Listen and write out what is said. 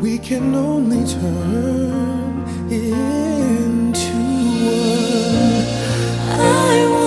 we can only turn into one. I